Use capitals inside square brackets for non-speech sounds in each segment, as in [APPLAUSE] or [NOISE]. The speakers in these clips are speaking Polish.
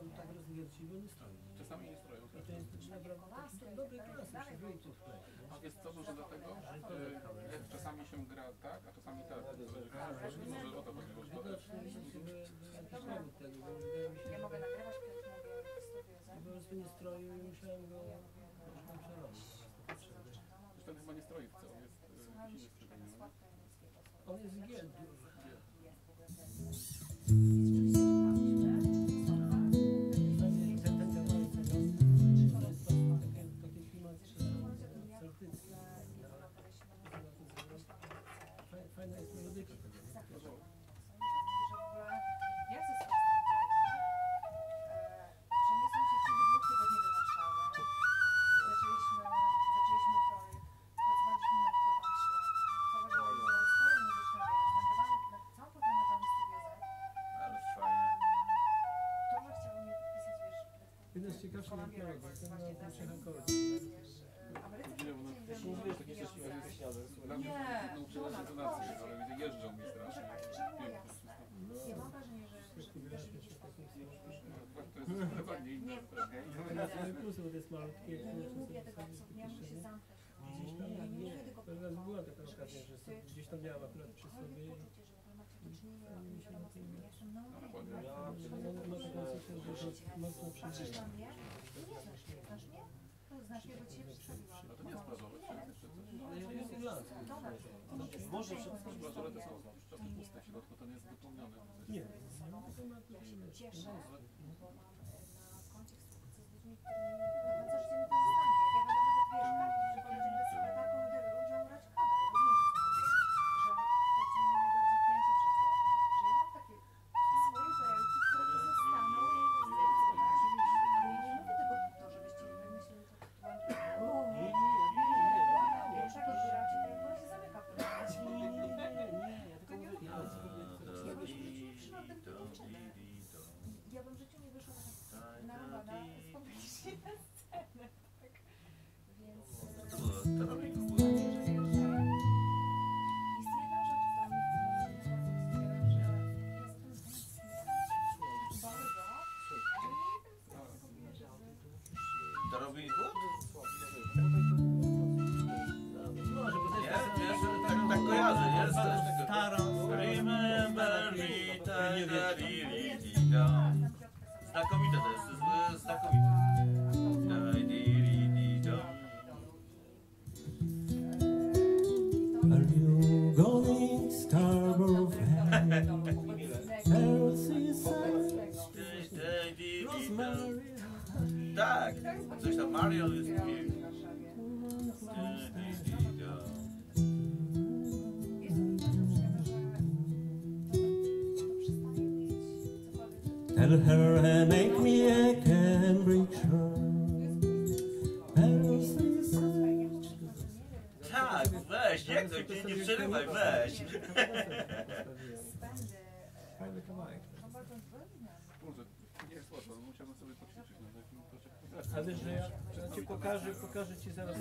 on tak rozwierciwy, nie stoi. Czasami nie stroją. Tak. I to jest naprawdę dobry klasy, przywrócą w A wiesz co, może dlatego, e, jak czasami się gra tak, a czasami tak. tak. Może o to chodzi, bo szkoda. Ja mogę nagrywać, kiedyś mogę w studiu zajmować. Po prostu nie stroił i musiałem go przerobić. Zresztą chyba nie stroi w co, jest... Słuchaliśmy, że. On jest e, gięty. szalamirek, właśnie tam się nie, żona, to Boże. Ale jeżdżą mi strasznie. Nie, mam wrażenie, że... To jest nie, nie, nie mówię tego absolutnie, ja muszę się zamknąć. Nie, nie mówię tego po prostu. Była taka okazja, że gdzieś tam miałam akurat przy sobie. Mam takie poczucie, że w ogóle macie do czynienia, wiadomo, z tym, jak jestem nauczycielem. No, no, no, Patrzysz na mnie? Nie znasz mnie, znasz mnie? Znasz mnie, bo cię to nie jest. Nie, nie jest. Może to środku to nie jest wypełnione. Nie. Cieszę, bo mam na koncie z ludźmi, Thank you. Tak, coś tam Mario jest Tell her and make me a Cambridgeshire. Tak, weź, jak to nie przerywaj, weź. [LAUGHS] Chciałbym sobie. No tak, no ale że ja, ja ci pokażę, pokażę ci zaraz.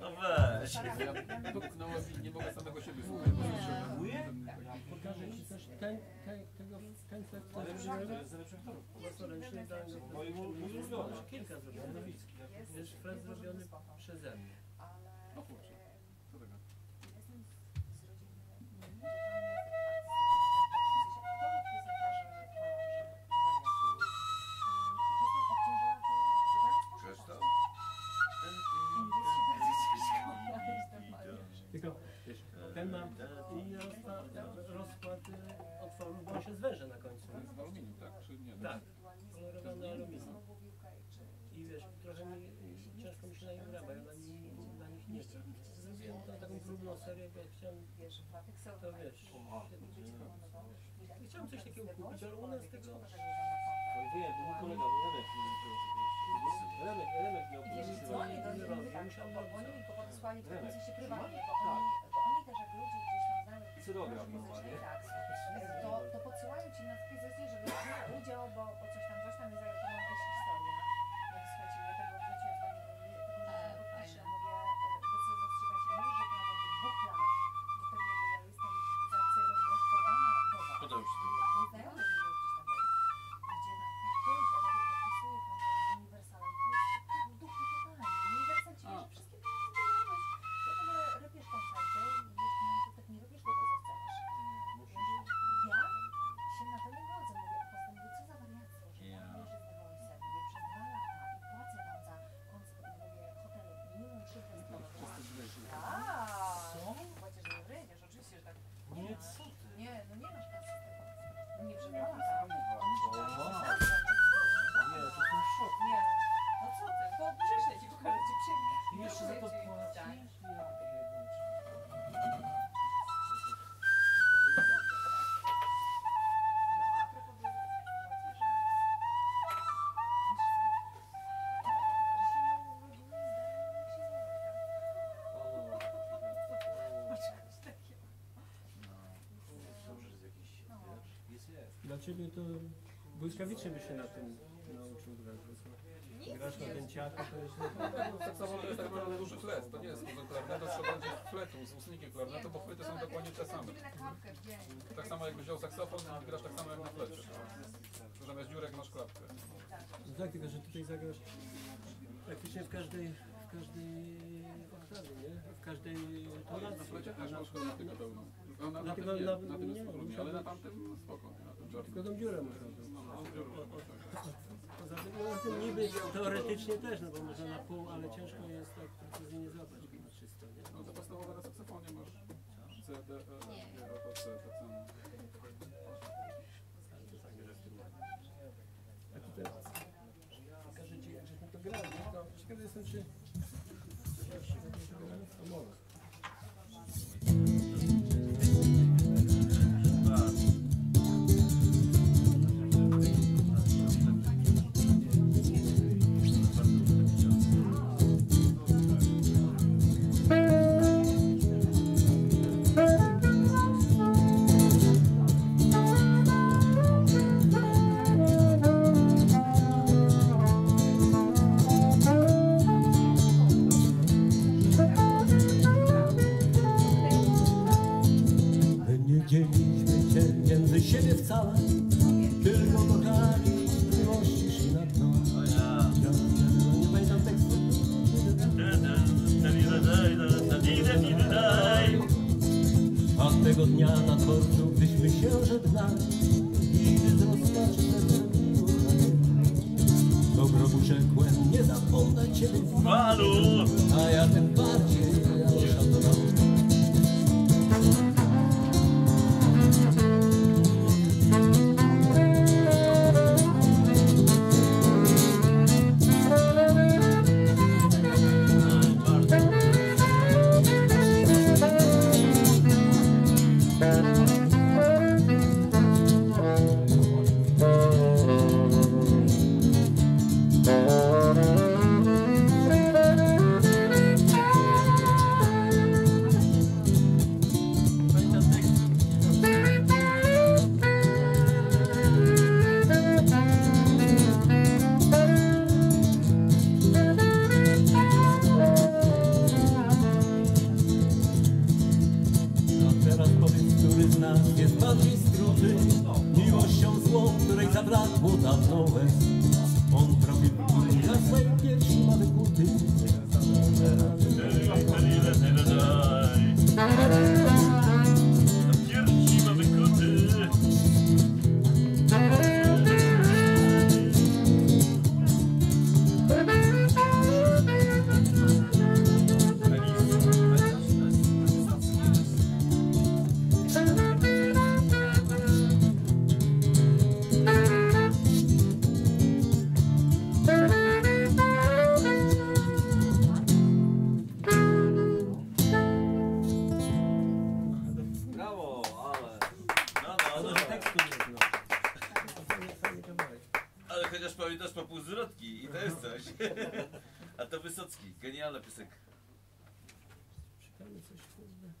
No weź. Ja no, nie mogę samego siebie słuchać, bo nie Pokażę ci też ten, ten, tego, ten set. Z lepszych torów. Kilka zrobiłem. Wiesz, Fred zrobiony przeze mnie. to wiesz. Chciałem coś takiego kupić, ale u nas tego... Wiem, bo mój kolega Remek Remek, Remek miał Wiesz, dzwoni do nich, oni tak podzwonili, bo podesłali w tym sensie prywatnie, bo oni, też jak ludzie gdzieś tam znali, co robią normalnie? Ciebie to błyskawicznie by się na tym nauczył grać. bo? Grasz na dęciaka, to jest... Saksofon to jest tak naprawdę duży flet, to nie jest muzyk klarnetu, to bardziej fletu, z ustnikiem klarnetu, bo flety są dokładnie te same. Tak samo jakbyś wziął saksofon, i grasz tak samo jak na flecie. Tylko Zamiast dziurek masz klapkę. No tak, tylko że tutaj zagrasz praktycznie w każdej, w każdej oktawie, nie? W każdej Na tonacji. flecie też masz pełną. No, na, na, Dlatego tym nie, na- na tym nie, jest trudniej, ale na tamtym spoko, na Tylko tą dziurę dziurą, tak. Poza tym, no, tym niby teoretycznie też, no bo można na pół, ale ciężko jest tak precyzyjnie złapać go na czysto, nie? No to podstawowe na saksofonie masz C, D, E, nie, A, to C, to C. A tutaj pokażę Ci, jak żeśmy to grali. To ciekawy jestem, czy... To mogę. I to jest coś. [LAUGHS] A to Wysocki, piosenka. Szukamy coś, kurde.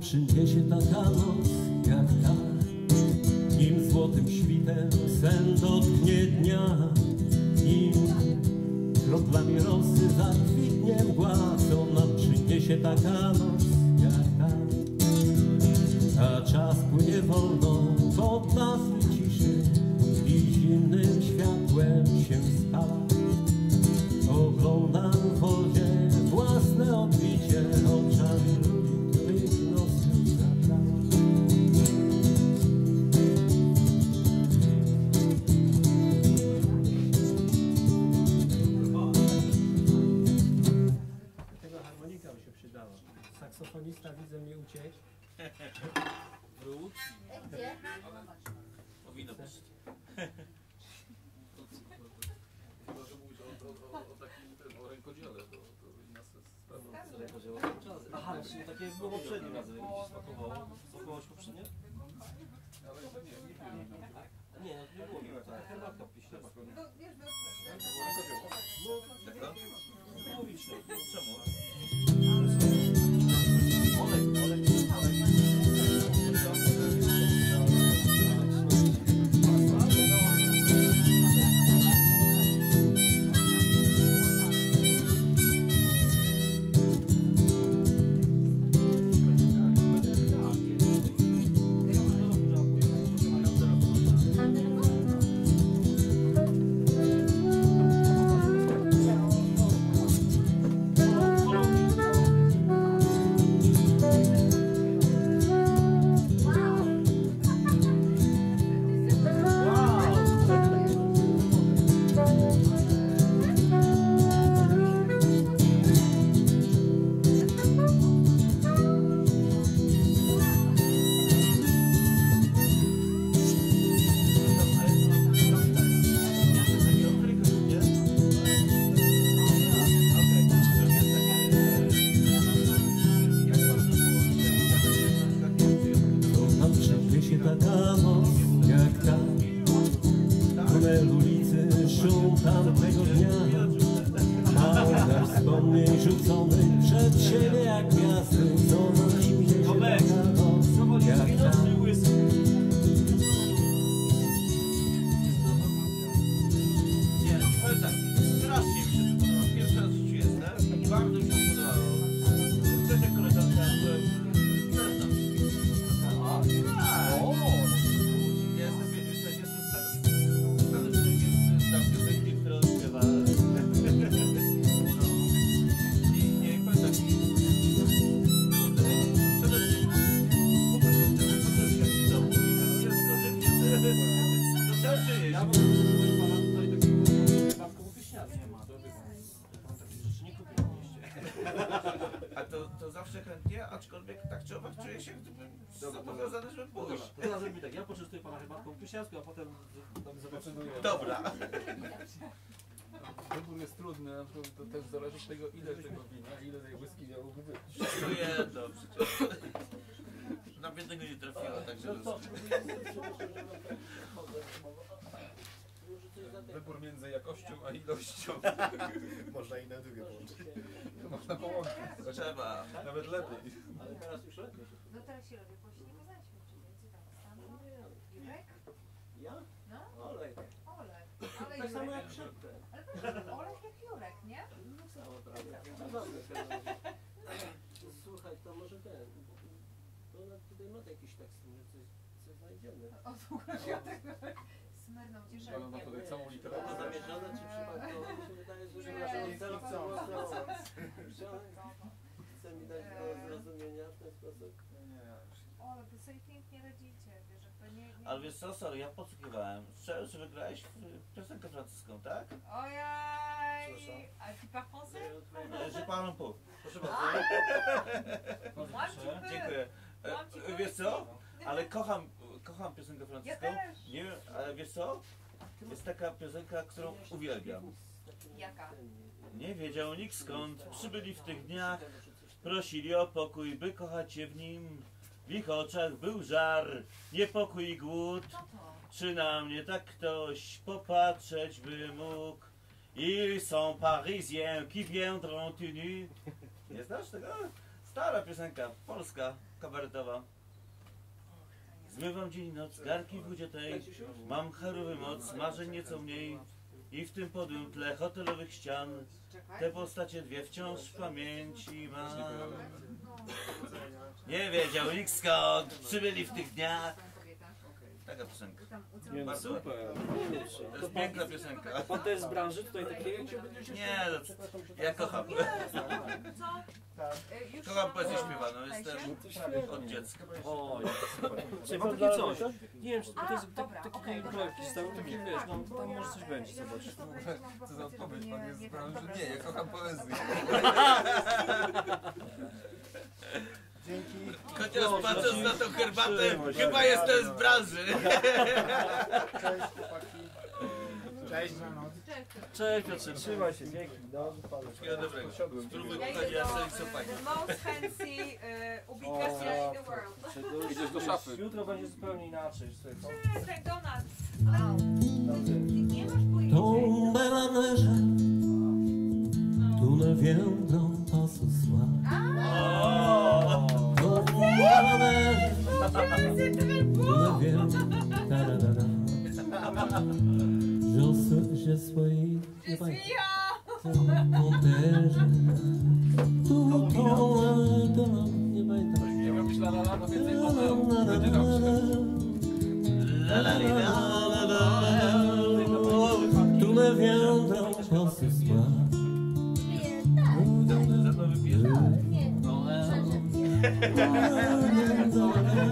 Przyniesie taka noc jak ta Nim złotym świtem sen dotknie dnia Nim kroplami rosy zakwitnie mgła Co nam przyniesie taka noc jak ta A czas płynie wolno pod nas Aha, czyli tak jak było poprzednim razem, jak się spakowało. Się poprzednio? Ale nie, nie piłem. Nie, no nie było tak. Herbatka piśna. No, wiesz, no, Jak to? Połowicznie. Czemu? Szum tamtego dnia. Małe wspomnień rzuconych przed siebie jak gwiazdy Co nosi mnie się taka noc jak ta zawsze chętnie, aczkolwiek tak czy owak czuję się, gdybym zobowiązany, żeby No pójść. dobra, to teraz zrobimy tak. Ja poczęstuję pana herbatką pieśniarską, a potem tam zobaczymy. Dobra. Dobra. [LAUGHS] Wybór jest trudny, to, to też zależy od tego, ile tego wina, ile tej whisky miałoby być. Wszystko jedno przecież. Na biednego nie trafiło, także... No Wybór między jakością a ilością. [LAUGHS] Można i na drugie połączyć. To można połączyć. Trzeba. Nawet lepiej. ale teraz już lepiej. no teraz się robię, bo się nie poznaliśmy tam stanu. Jurek? Ja? No, Olej. Tak samo jak przedtem. Ale proszę, Olek jak Jurek, nie? No samo prawda. No razie. Słuchaj, to może ten. To ona tutaj ma jakiś tekst, może coś, coś znajdziemy. O, słuchaj, smyrną cię Ale ma tutaj całą To literaturę. zamierzone czy przypadkowo? Mi się wydaje, że Nie. Chce mi dać do zrozumienia w ten sposób. Ole, wy sobie pięknie radzicie, wiesz, jakby nie... nie... Ale wiesz co, sorry, ja podsłuchiwałem. Słyszałem, że wygrałeś w piosenkę francuską, tak? Ojej! Przepraszam. A tu par français? Że paną po. Proszę bardzo. Tu peux. Dziękuję. Mam ci E, wiesz co? Ale kocham, kocham piosenkę Ja francuską. też. Nie wiem, ale wiesz co? Jest taka piosenka, którą uwielbiam. Jaka? Nie wiedział nikt skąd przybyli w tych dniach. Prosili o pokój, by kochać się w nim. W ich oczach był żar, niepokój i głód. Czy na mnie tak ktoś popatrzeć by mógł? Ils sont parisiens qui viendront tu nu. Nie znasz tego? Stara piosenka, polska, kabaretowa. Zmywam dzień i noc, garki w tej. Mam charowy moc, marzeń nieco mniej. I w tym podłym tle hotelowych ścian te postacie dwie wciąż w pamięci mam. Nie wiedział nikt skąd przybyli w tych dniach. Taka piosenka. Nie, no Bardzo super. To jest piękna piosenka. Pan też z branży tutaj takiej? Nie, no, ja kocham. Co? Y, Kocham poezję śpiewaną, się? jestem od dziecka. O, Czy mam takie coś? Nie wiem, czy to jest dobra, taki okej, projekt dobra. stał, taki wiesz, no tam może coś będzie, Ja zobacz. Co za odpowiedź, pan jest nie- z branży? dobra, Nie, ja kocham poezję. [LAUGHS] [LAUGHS] Dzięki. Chociaż patrząc na tą herbatę, chyba jestem z branży. [LAUGHS] Cześć chłopaki. Cześć. Cześć Piotrze, Trzymaj się, dzięki. Dobrze, panu. wszystkiego dobrego. Spróbuj Ja do Jacek, co fajnie. the most fancy uh, ubikacja in the world. Idziesz do szafy. Jutro będzie zupełnie inaczej. Cześć, McDonald's. Ty nie masz pojęcia. Tombe la neige, tu ne viendront posso suar. Ah! Oh! Como Je suis, je suis, je suis mon père, tout en attendant. Tout me vient d'en penser. 年度。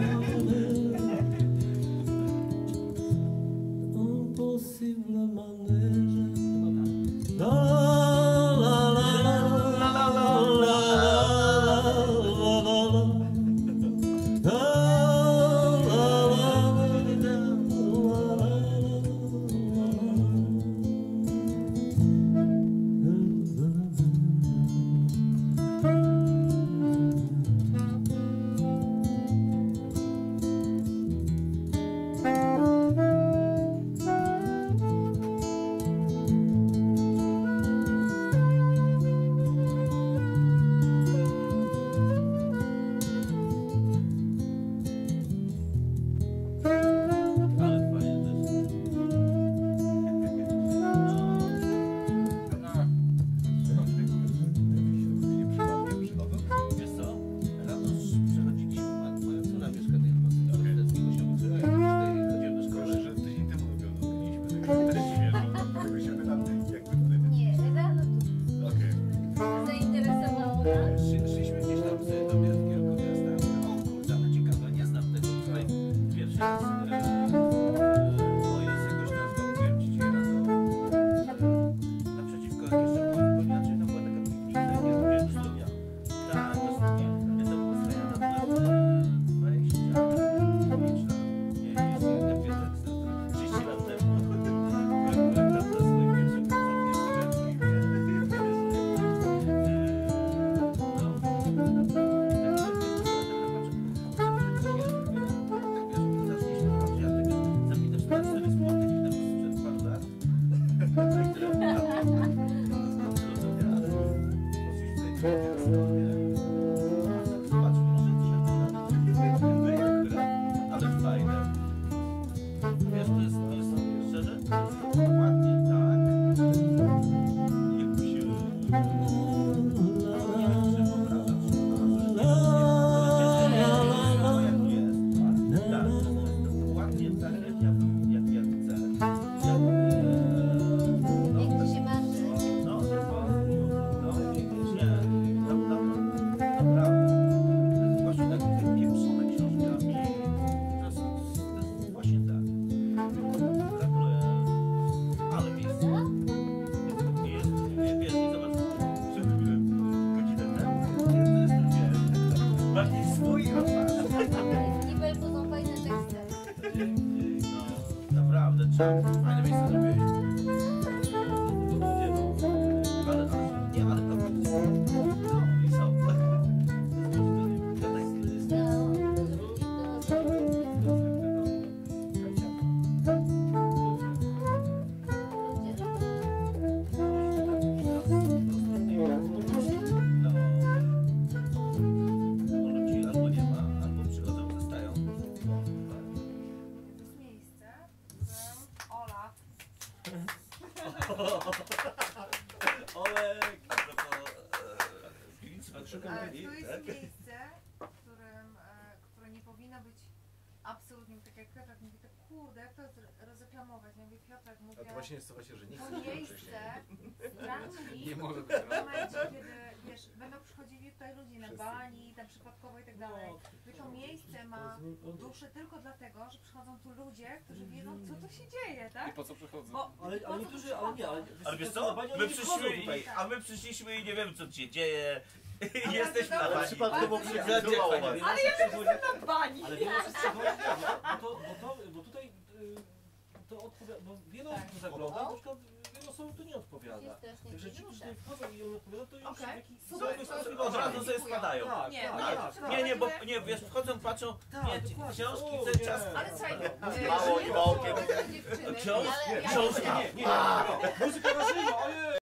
Właśnie jest to właśnie, że nie chcę miejsce strani Nie może być. w momencie, kiedy wiesz, będą przychodzili tutaj ludzie na bani, tam przypadkowo i tak dalej. Mówię, To miejsce ma duszę tylko dlatego, że przychodzą tu ludzie, którzy wiedzą, co tu się dzieje, I tak? po co przychodzą? Bo Ale, ale niektórzy, ale nie, ale... Ale wiesz co? My przyszliśmy tutaj, a my przyszliśmy i nie wiemy co tu się dzieje. Jesteśmy na Ale bani. Przypadkowo was. Ale ja jestem na bani! Ale wiele bo to, bo to, bo tutaj y, to odpowiada, bo wiele osób tu zagląda, na przykład wiele osób tu nie odpowiada. Także ci, którzy tutaj wchodzą i on odpowiada, to już w jakiś Od razu sobie spadają. Tak, Nie, tak, no tak. nie, bo nie, wiesz, wchodzą, patrzą, Tak, nie, książki, O, ten czas. Ale słuchaj, e, Mało i nie mało to, kiedy- że dziewczyny, Książ- Ale ja książka. Nie, nie, nie, muzyka na żywo, ojej!